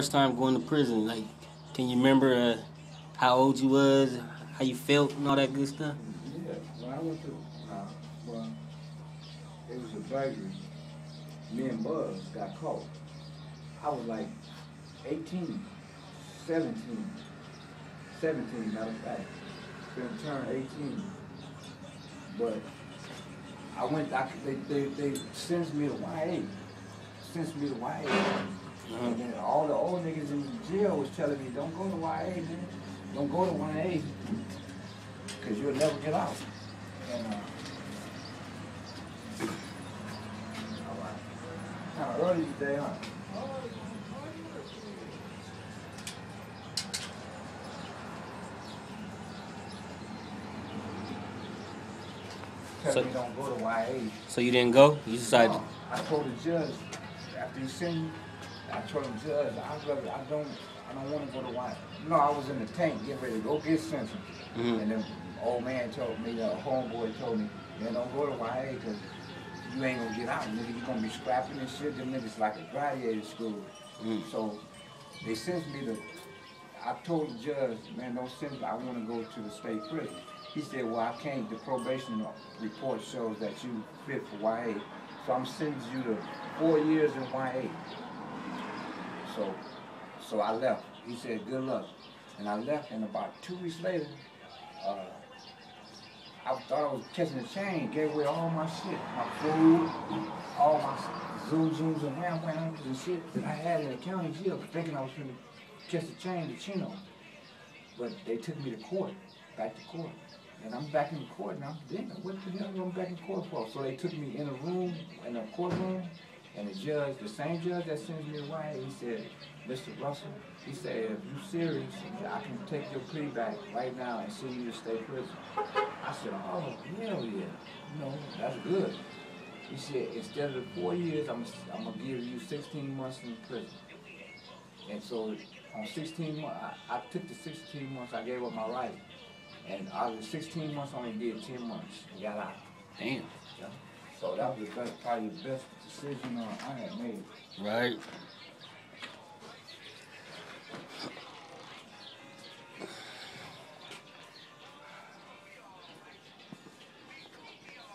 First time going to prison, like, can you remember uh, how old you was, how you felt, and all that good stuff? Yeah, when I went to, uh, well, it was a burglary. Me and Buzz got caught. I was like 18, 17, 17, matter of fact. Gonna turn 18. But I went, I, they, they, they sent me to YA. Sent me to YA. And then all the old niggas in jail was telling me, don't go to YA, man. Don't go to YA. Because you'll never get out. And, uh, kind of early today, huh? So- don't go to YA. So you didn't go? You decided. No, I told the judge after he sent me, I told him, Judge, I I don't, I don't want to go to YA. No, I was in the tank getting ready to go get sentenced. Mhm. And then old man told me, the homeboy told me, man, don't go to YA because you ain't gonna get out, nigga. You gonna be scrapping and shit. Them niggas like a gladiator school. Mm. So they sent me to. I told the judge, man, don't send me. I want to go to the state prison. He said, well, I can't. The probation report shows that you fit for YA, so I'm sending you to four years in YA. So, so I left. He said, good luck, and I left. And about two weeks later, uh, I thought I was catching a chain. Gave away all my shit, my food, all my zoom zooms and wham and shit that I had in the county jail, thinking I was gonna catch a chain to Chino. But they took me to court, back to court. And I'm back in court and I'm thinking, what the hell am I back in court for? So they took me in a room, in a courtroom, and the judge, the same judge that sends me away, he said, Mr. Russell, he said, if you're serious, I can take your plea back right now and send you to state prison. I said, oh, hell yeah. You know, that's good. He said, instead of the four years, I'm, I'm gonna give you 16 months in prison. And so on 16 months, I, I took the 16 months, I gave up my life. And out of the 16 months, I only did 10 months, and got out. Damn. So that was the best, probably the best decision uh, I had made. Right.